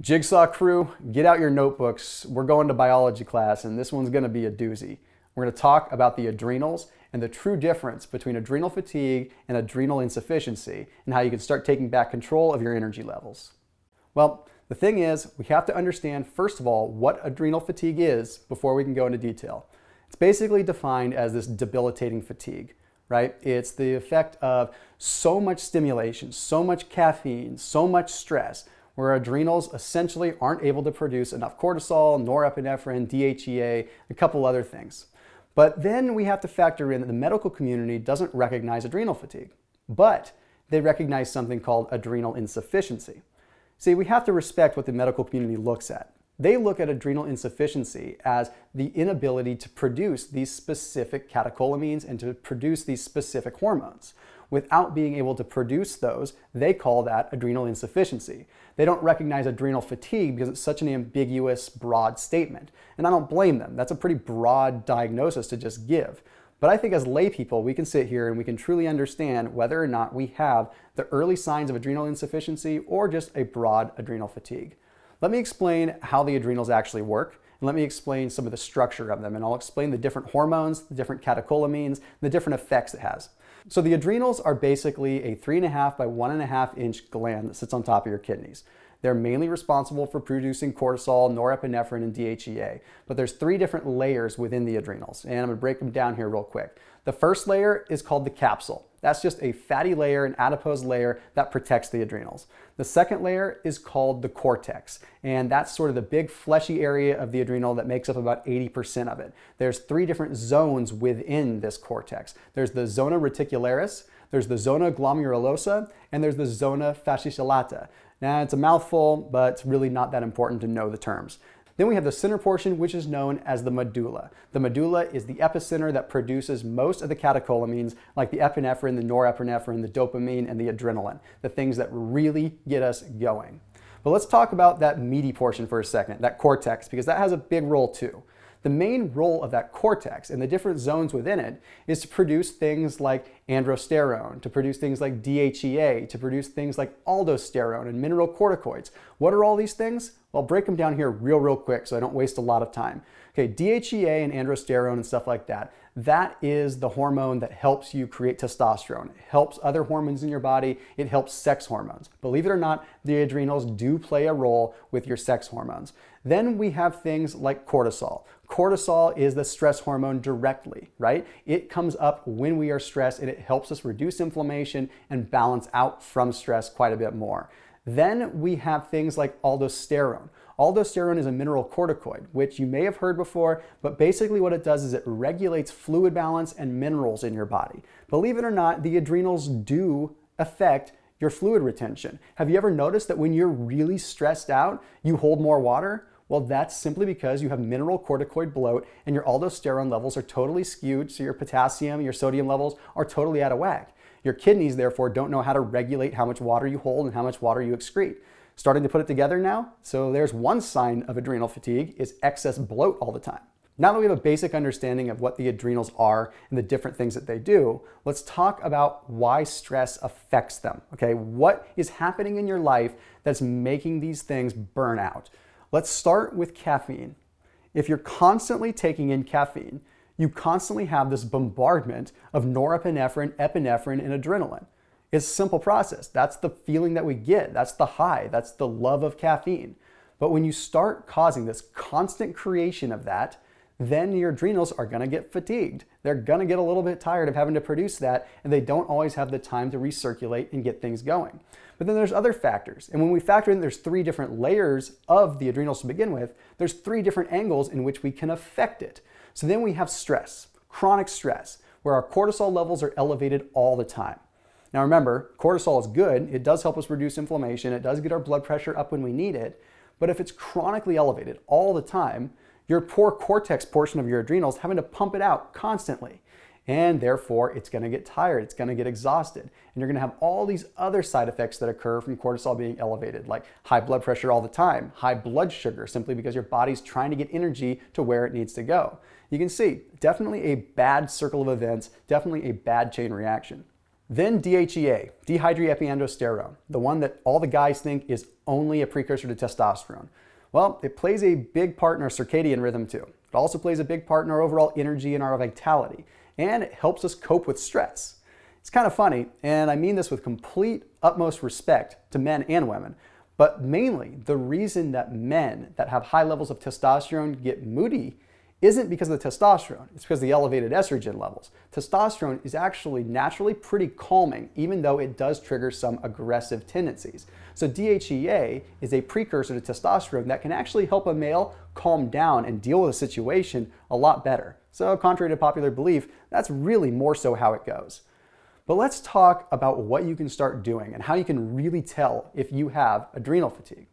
Jigsaw crew, get out your notebooks. We're going to biology class, and this one's going to be a doozy. We're going to talk about the adrenals and the true difference between adrenal fatigue and adrenal insufficiency, and how you can start taking back control of your energy levels. Well, the thing is, we have to understand, first of all, what adrenal fatigue is before we can go into detail. It's basically defined as this debilitating fatigue, right? It's the effect of so much stimulation, so much caffeine, so much stress where adrenals essentially aren't able to produce enough cortisol, norepinephrine, DHEA, a couple other things. But then we have to factor in that the medical community doesn't recognize adrenal fatigue, but they recognize something called adrenal insufficiency. See, we have to respect what the medical community looks at. They look at adrenal insufficiency as the inability to produce these specific catecholamines and to produce these specific hormones without being able to produce those, they call that adrenal insufficiency. They don't recognize adrenal fatigue because it's such an ambiguous, broad statement. And I don't blame them. That's a pretty broad diagnosis to just give. But I think as lay people, we can sit here and we can truly understand whether or not we have the early signs of adrenal insufficiency or just a broad adrenal fatigue. Let me explain how the adrenals actually work and let me explain some of the structure of them. And I'll explain the different hormones, the different catecholamines, the different effects it has. So the adrenals are basically a three and a half by one and a half inch gland that sits on top of your kidneys. They're mainly responsible for producing cortisol, norepinephrine, and DHEA. But there's three different layers within the adrenals, and I'm gonna break them down here real quick. The first layer is called the capsule. That's just a fatty layer, an adipose layer that protects the adrenals. The second layer is called the cortex, and that's sort of the big fleshy area of the adrenal that makes up about 80% of it. There's three different zones within this cortex. There's the zona reticularis, there's the zona glomerulosa, and there's the zona fasciculata. Now, it's a mouthful, but it's really not that important to know the terms. Then we have the center portion, which is known as the medulla. The medulla is the epicenter that produces most of the catecholamines, like the epinephrine, the norepinephrine, the dopamine, and the adrenaline, the things that really get us going. But let's talk about that meaty portion for a second, that cortex, because that has a big role too. The main role of that cortex and the different zones within it is to produce things like androsterone, to produce things like DHEA, to produce things like aldosterone and mineral corticoids. What are all these things? Well, I'll break them down here real, real quick so I don't waste a lot of time. Okay, DHEA and androsterone and stuff like that, that is the hormone that helps you create testosterone. It helps other hormones in your body. It helps sex hormones. Believe it or not, the adrenals do play a role with your sex hormones. Then we have things like cortisol. Cortisol is the stress hormone directly, right? It comes up when we are stressed and it helps us reduce inflammation and balance out from stress quite a bit more. Then we have things like aldosterone. Aldosterone is a mineral corticoid, which you may have heard before, but basically what it does is it regulates fluid balance and minerals in your body. Believe it or not, the adrenals do affect your fluid retention. Have you ever noticed that when you're really stressed out, you hold more water? Well, that's simply because you have mineral corticoid bloat and your aldosterone levels are totally skewed, so your potassium, your sodium levels are totally out of whack. Your kidneys, therefore, don't know how to regulate how much water you hold and how much water you excrete. Starting to put it together now? So there's one sign of adrenal fatigue is excess bloat all the time. Now that we have a basic understanding of what the adrenals are and the different things that they do, let's talk about why stress affects them. Okay, what is happening in your life that's making these things burn out? Let's start with caffeine. If you're constantly taking in caffeine, you constantly have this bombardment of norepinephrine, epinephrine, and adrenaline. It's a simple process. That's the feeling that we get. That's the high. That's the love of caffeine. But when you start causing this constant creation of that, then your adrenals are going to get fatigued. They're going to get a little bit tired of having to produce that, and they don't always have the time to recirculate and get things going. But then there's other factors. And when we factor in there's three different layers of the adrenals to begin with, there's three different angles in which we can affect it. So then we have stress, chronic stress, where our cortisol levels are elevated all the time. Now remember, cortisol is good. It does help us reduce inflammation. It does get our blood pressure up when we need it. But if it's chronically elevated all the time, your poor cortex portion of your adrenals having to pump it out constantly. And therefore, it's going to get tired, it's going to get exhausted. And you're going to have all these other side effects that occur from cortisol being elevated, like high blood pressure all the time, high blood sugar, simply because your body's trying to get energy to where it needs to go. You can see, definitely a bad circle of events, definitely a bad chain reaction. Then DHEA, dehydroepiandrosterone, the one that all the guys think is only a precursor to testosterone. Well, it plays a big part in our circadian rhythm too. It also plays a big part in our overall energy and our vitality, and it helps us cope with stress. It's kind of funny, and I mean this with complete utmost respect to men and women, but mainly the reason that men that have high levels of testosterone get moody isn't because of the testosterone, it's because of the elevated estrogen levels. Testosterone is actually naturally pretty calming, even though it does trigger some aggressive tendencies. So DHEA is a precursor to testosterone that can actually help a male calm down and deal with a situation a lot better. So contrary to popular belief, that's really more so how it goes. But let's talk about what you can start doing and how you can really tell if you have adrenal fatigue.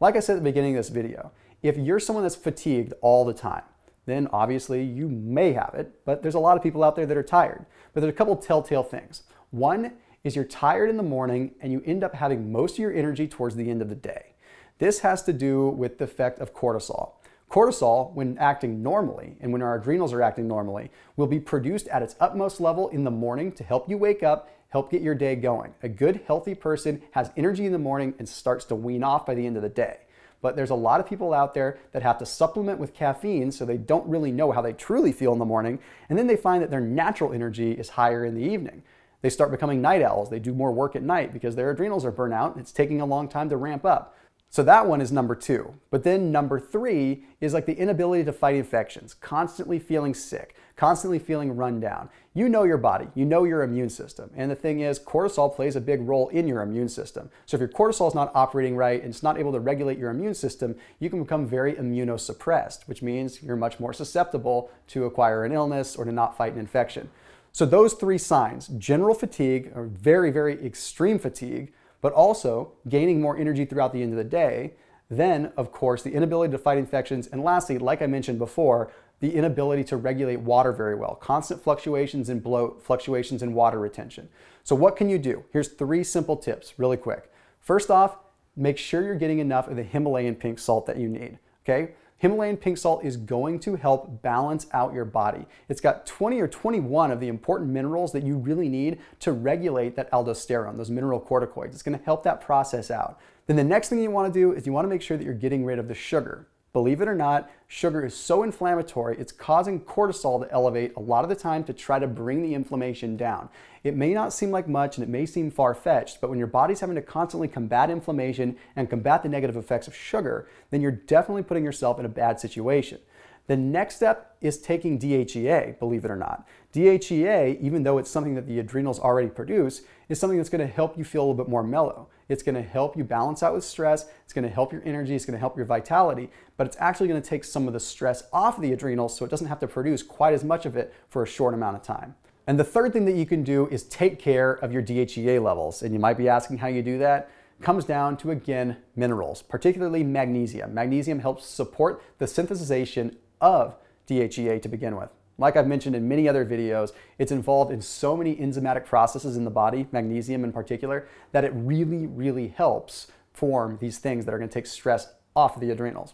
Like I said at the beginning of this video, if you're someone that's fatigued all the time, then obviously you may have it, but there's a lot of people out there that are tired. But there's a couple telltale things. One is you're tired in the morning and you end up having most of your energy towards the end of the day. This has to do with the effect of cortisol. Cortisol, when acting normally and when our adrenals are acting normally, will be produced at its utmost level in the morning to help you wake up, help get your day going. A good, healthy person has energy in the morning and starts to wean off by the end of the day. But there's a lot of people out there that have to supplement with caffeine so they don't really know how they truly feel in the morning. And then they find that their natural energy is higher in the evening. They start becoming night owls. They do more work at night because their adrenals are burnt out. It's taking a long time to ramp up. So that one is number two. But then number three is like the inability to fight infections, constantly feeling sick, constantly feeling run down. You know your body, you know your immune system. And the thing is, cortisol plays a big role in your immune system. So if your cortisol is not operating right and it's not able to regulate your immune system, you can become very immunosuppressed, which means you're much more susceptible to acquire an illness or to not fight an infection. So those three signs, general fatigue or very, very extreme fatigue, but also gaining more energy throughout the end of the day. Then, of course, the inability to fight infections. And lastly, like I mentioned before, the inability to regulate water very well, constant fluctuations in bloat, fluctuations in water retention. So, what can you do? Here's three simple tips, really quick. First off, make sure you're getting enough of the Himalayan pink salt that you need. Okay? Himalayan pink salt is going to help balance out your body. It's got 20 or 21 of the important minerals that you really need to regulate that aldosterone, those mineral corticoids. It's going to help that process out. Then the next thing you want to do is you want to make sure that you're getting rid of the sugar. Believe it or not, sugar is so inflammatory, it's causing cortisol to elevate a lot of the time to try to bring the inflammation down. It may not seem like much and it may seem far fetched, but when your body's having to constantly combat inflammation and combat the negative effects of sugar, then you're definitely putting yourself in a bad situation. The next step is taking DHEA, believe it or not. DHEA, even though it's something that the adrenals already produce, is something that's going to help you feel a little bit more mellow. It's going to help you balance out with stress. It's going to help your energy. It's going to help your vitality, but it's actually going to take some of the stress off the adrenals so it doesn't have to produce quite as much of it for a short amount of time. And the third thing that you can do is take care of your DHEA levels. And you might be asking how you do that comes down to again minerals, particularly magnesium. Magnesium helps support the synthesization of DHEA to begin with. Like I've mentioned in many other videos, it's involved in so many enzymatic processes in the body, magnesium in particular, that it really, really helps form these things that are gonna take stress off of the adrenals.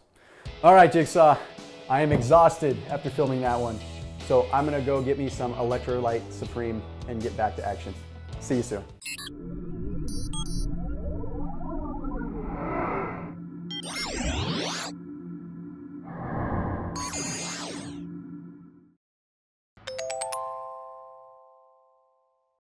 All right, Jigsaw, I am exhausted after filming that one. So I'm gonna go get me some Electrolyte Supreme and get back to action. See you soon.